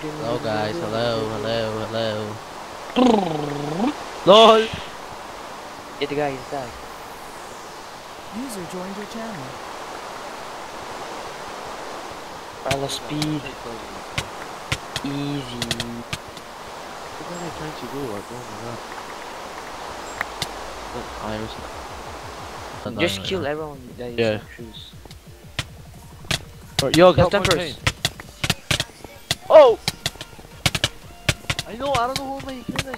Hello guys, hello, hello, hello. LOL! Yeah, the guy is dead. User joined your channel. Rala speed. Easy. What am I trying to do? Like, oh my god. What iris? Just no, kill no. everyone that is Yeah. on shoes. Or- Yo, Left come them on, first. change. Oh! I know, I don't know who am I killing.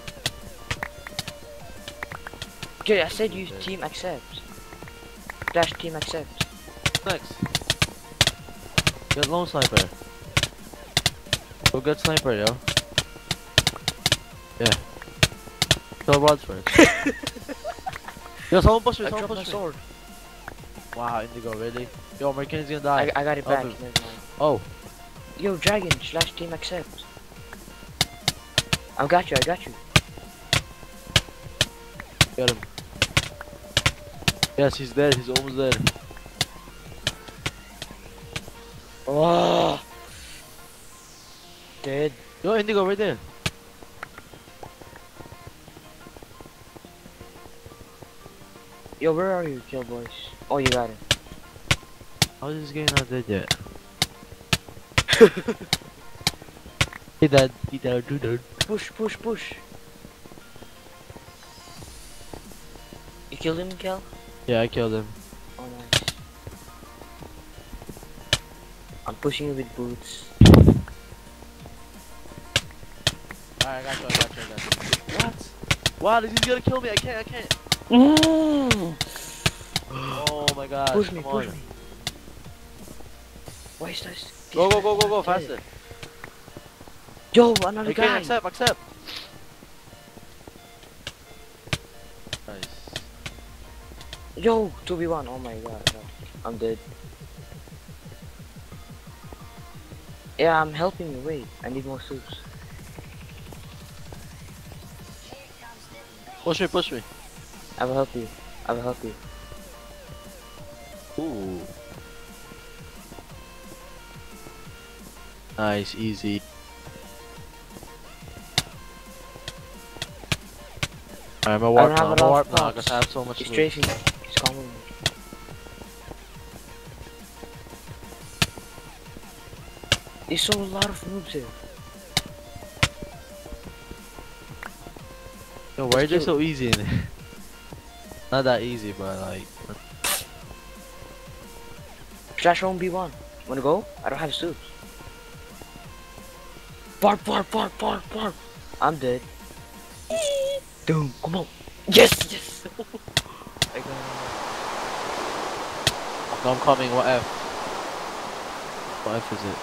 Okay, I said use team accept. Dash team accept. Next. Get lone sniper. Go get sniper, yo. Yeah. Kill Rod first. yo, someone push me, I someone my push me. sword. Wow, Indigo, really? Yo, American's gonna die. I, I got it Oh, back. but- Oh, Yo, dragon slash team accept. I got you. I got you. Got him. Yes, he's dead, he's almost dead. Oh. Dead. Yo, Indigo, right there. Yo, where are you, KielboyZ? Oh, you got it. How is this game not dead yet? he dead, he dead, he dead. Push, push, push. You killed him, Kel? Yeah, I killed him. Oh, nice. I'm pushing you with boots. Alright, I got you, I got you, I got you. What? Wow, he's gonna kill me, I can't, I can't. Mm. Oh my god, Push me, come push on. me. Why is this? Go, go, go, go, go, not dead? faster. Yo, another Okay, guy. accept, accept. Nice. Yo, 2v1. Oh my god. I'm dead. Yeah, I'm helping you. Wait, I need more soups. Push me, push me. I will help you. I will help you. Ooh. Nice, easy. I'm a I warp don't now, have I'm a a warp now, because I have so much He's loot. strafing. He's coming. He so a lot of noobs here. Yo, why are they so easy in it? Not that easy, but like... Flash home B1. Wanna go? I don't have soups. Bark, bark, bark, bark, bark. I'm dead. Doom, come on. Yes, yes. I got No, I'm coming, what F? What F is it?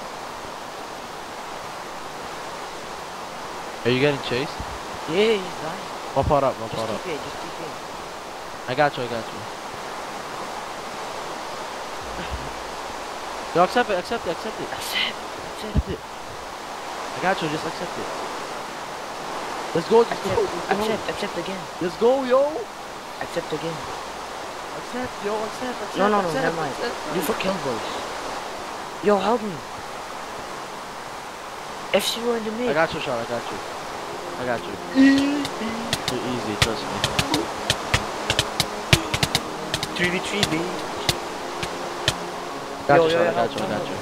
Are you getting chased? Yeah, he's dying. One pot up, one Just pot up. TP, just TP. I got you, I got you. Yo, accept it, accept it, accept it. Accept, accept, Accept it. I got you, just accept it. Let's go, let's go, accept, let's go. accept, accept again. Let's go, yo. Accept again. Accept, yo, accept, accept. No, no, no, accept, never mind. accept. You for kill boys. Yo, help me. F0 in the I got you, Sean, I got you. I got you. You're easy, trust me. 3v3, B. Got Yo, you, yo, Sean, yo, I got you, I got you.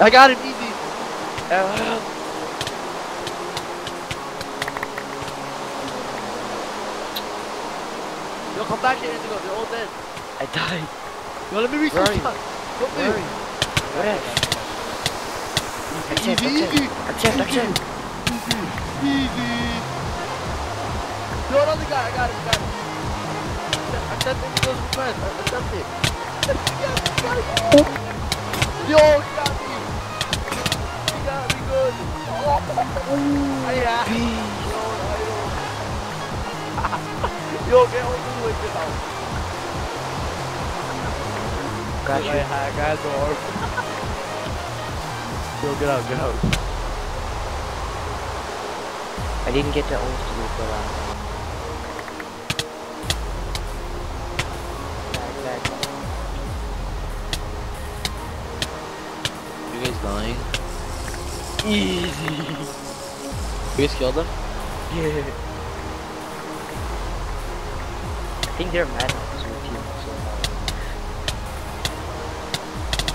I got him easy. Uh, come back here, Indigo, they're all dead. I died. Yo, let me reach Where are you? shot. Help Where are me. you? Where? Accept, Easy, accept, easy. accept, accept. Easy. Yo, another guy, I got him, I got him. Accept, Indigo's request, accept it. Yo, he got me. He got me good. Oh, yeah. Yo, I Yo, get on the way, get out. Got you. I got the orb. Yo, get out, get out. I didn't get the ult to do for that. back. You guys dying? Easy. You guys killed them? Yeah. Think they're mad at us with you, so.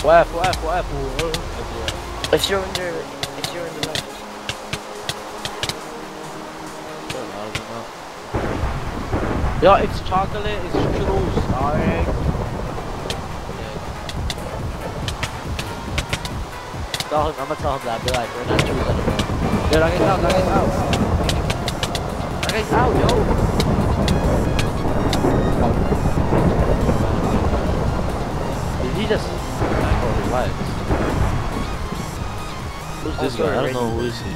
What? What? What? If you're in the, if you're in the left. Yo, it's chocolate, it's churros, alright? Tell him, I'm gonna tell him that, be like, we're not churros anymore. Yo, that guy's out, that guy's out. That guy's out, yo. Did he just... Oh, relax. Who's this Oh, guy? I don't know, who is he?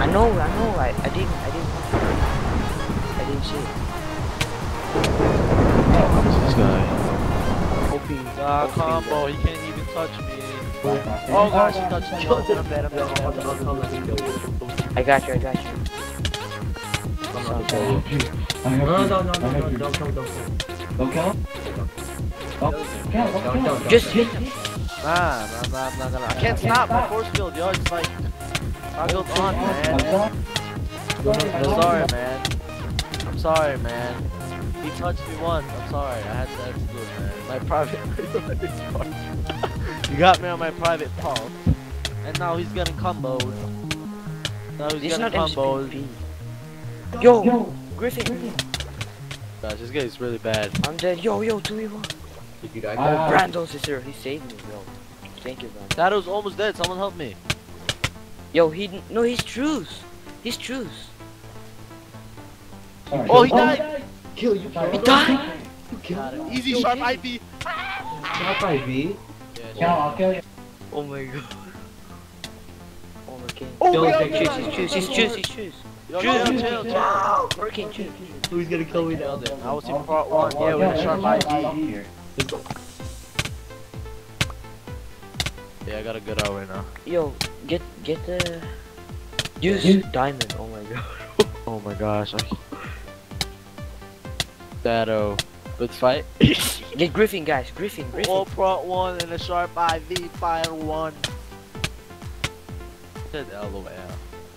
I know, I know, I, I didn't, I didn't, I didn't see it. Who's this guy? Hoping, Ah, combo, he can't even touch me. Oh gosh, he touched me. Oh, I'm dead, I'm dead, I'm dead, I'm dead. I got you, I got you. No, no, no, no, no, no, don't kill, don't kill. Don't? Don't don't. Just hit him. Nah, nah, nah, I'm not gonna. I can't stop my force field, yo. It's like toggled on, man. I'm sorry, man. I'm sorry, man. He touched me once. I'm sorry. I had to, I had to do it, man. My private. you got me on my private pulse, and now he's getting comboed. Now he's This is getting comboed. MSP. Yo, Griffin, Gosh, this guy is really bad. I'm dead. Yo, yo, 2v1. Did you die? Ah. Oh, Brando's is here. He saved me, yo. Thank you, Brando. Shadow's almost dead. Someone help me. Yo, he, no, he's truce. He's truce. Oh, oh, he died. Kill you, He died. Got it. Easy sharp IP. Not by V. Yeah, I'll kill you. Oh my god. Oh my god. Oh Kill my him, god. kill Choose, he's choose, he's choose, he's choose. Yo, chill, chill, chill. Hurricane choose. Who's gonna kill me now? I was in part one. Yeah, with a sharp IP. Yeah, I got a good out right now. Yo, get, get the... Use diamond, oh my god. Oh my gosh. I... Shadow. Good fight. Get Griffin, guys, Griffin, Griffin. All part one and a sharp IV fire one. Said LOL.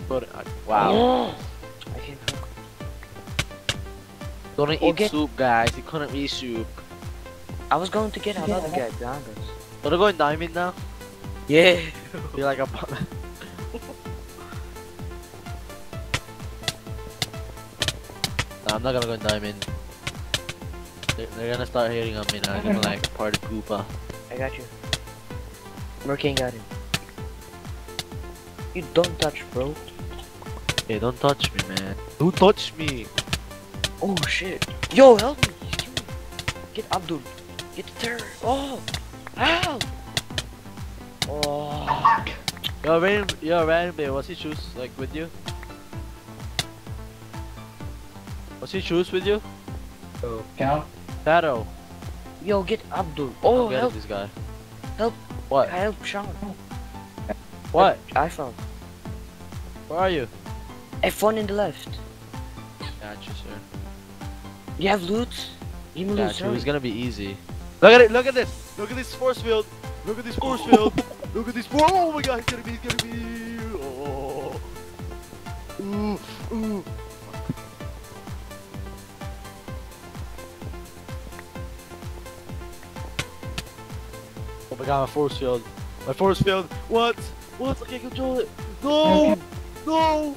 But uh, wow. Oh, I can Gonna Oh, eat get- soup, guys. He couldn't eat soup. I was going to get another guy behind us. But they're going diamond now. Yeah. Be like a. Nah, I'm not gonna go diamond. They're, they're gonna start hitting on me now. I'm gonna like party Koopa. I got you. Murkain got him. You don't touch, bro. Hey, don't touch me, man. Who touched me? Oh shit. Yo, help me. He's killing me. Get Abdul. Get the terror. Oh. Help. Oh. Yo, Rain, yo, Rainbow, what's he choose like with you? What's he choose with you? So, count. Shadow. Yo, get Abdul. Oh, Oh, get help. this guy. Help. What? I Help, Sean. What? I found. Where are you? F1 in the left. Gotcha, sir. You have loot? Give me loot, Gotcha. hurry. It's gonna be easy. Look at it. Look at this. Look at this force field. Look at this force field. Look at this force. Oh my god, it's gonna be. It's gonna be. Oh. Ooh. Ooh. Oh my god, my force field. My force field. What? What? I can't control it. No! No!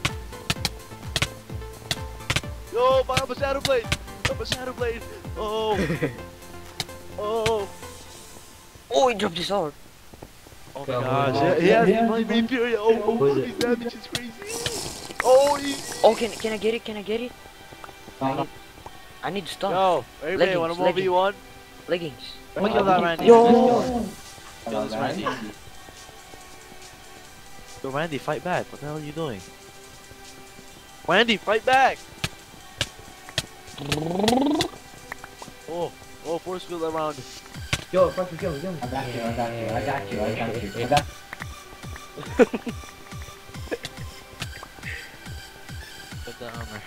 Yo, I'm a shadow blade. I'm a shadow blade. Oh. oh. Oh, he dropped his sword. Oh my Go, gosh. go, He go. has Yeah. my Vaporeon. Oh, oh, Who is oh it? his damage is crazy. Oh, he's. Oh, can can I get it? Can I get it? Uh, I need stuff. Yo, everybody, Leggings, want a 1v1? Leggings. Let me kill that Randy. Yo. Let's. Kill this Randy. Yo, Randy, fight back. What the hell are you doing? Randy, fight back! Force field around. Yo, fucking kill, kill. I got you, I got you, I got you, I got you. I got Get the armor.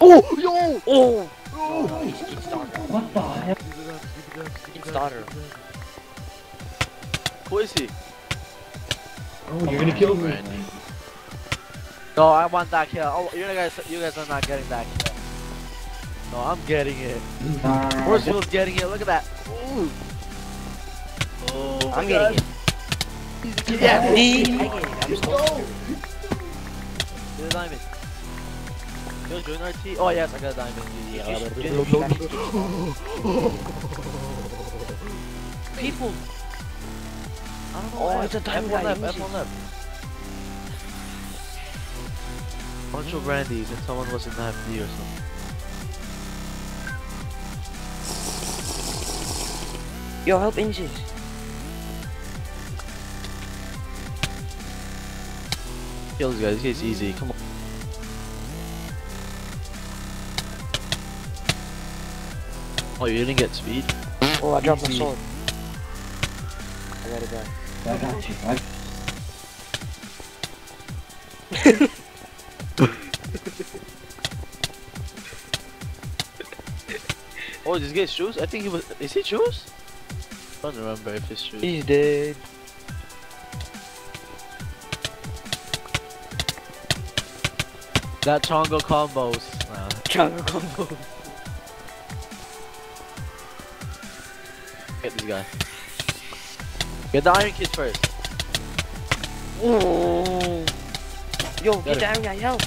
Oh! Yo! Oh! Oh! No, starter. What the hell? Geek starter. Who is he? Oh, you're gonna kill me. No, I want that kill. Oh, you guys, you guys are not getting that kill. No, I'm getting it. Horsefield's getting it. Look at that. Ooh. Oh, I'm God. getting it. Yeah, Me! I get it. I'm so Get a diamond. Yo, join our team. Oh yes, I got a diamond. People. I don't know. Oh, it's a diamond F1 guy, left. F1 left. Bunch of brandies and someone was in that D or something. Yo, help inches. Kill these guys. It's easy. Come on. Oh, you didn't get speed? Oh, I dropped my Easy. sword. I got it back. I got you. I Oh, this guy's shoes? I think he was. Is he shoes? I don't remember if it's shoes. He's dead. That Chongo combos. Nah. Jungle combo. Get this guy. Get the Iron Kid first. Ooh. Yo, Got get it. iron guy, help.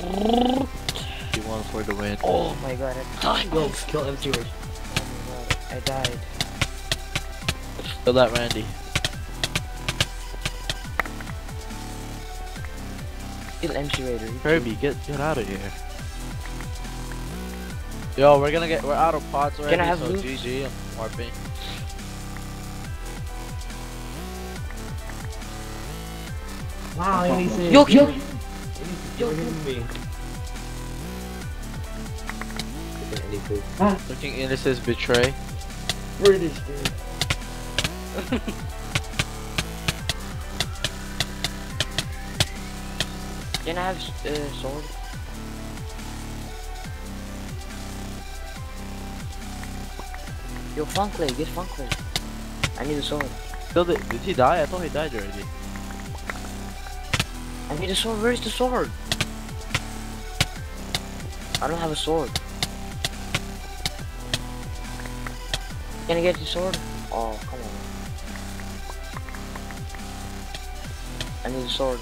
You want for the win. Oh my god, I died. Yo, kill MC Rage. Oh my god, I died. Kill that Randy. Kill MC Raider. Kirby, get get out of here. Yo, we're gonna get we're out of pots already. I have so loot? GG. I'm warping. Wow, Yo, Yo, kill yo. You're hitting me. Ah, Looking in it says betray. British dude. Can I have uh, sword? Yo, Funkley, get Funkley. I need a sword. Killed it. Did he die? I thought he died already. I need a sword. Where's the sword? I don't have a sword. Can I get the sword? Oh, come on. I need a sword.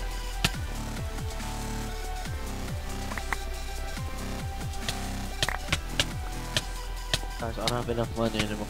Guys, I don't have enough money anymore.